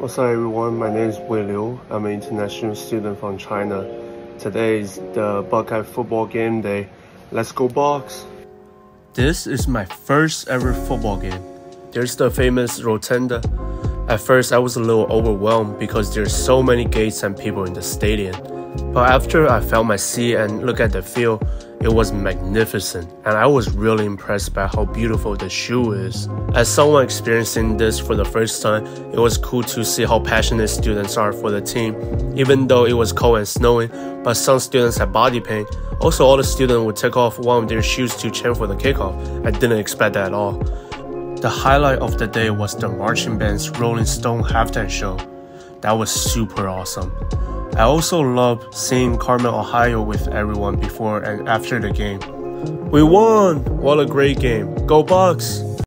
What's up everyone, my name is Wei Liu. I'm an international student from China. Today is the Buckeye football game day. Let's go Bucks! This is my first ever football game. There's the famous rotunda. At first I was a little overwhelmed because there's so many gates and people in the stadium. But after I felt my seat and looked at the field, it was magnificent, and I was really impressed by how beautiful the shoe is. As someone experiencing this for the first time, it was cool to see how passionate students are for the team, even though it was cold and snowing, but some students had body pain. Also, all the students would take off one of their shoes to chant for the kickoff. I didn't expect that at all. The highlight of the day was the marching band's Rolling Stone halftime show. That was super awesome. I also loved seeing Carmen, Ohio with everyone before and after the game. We won! What a great game. Go Bucks!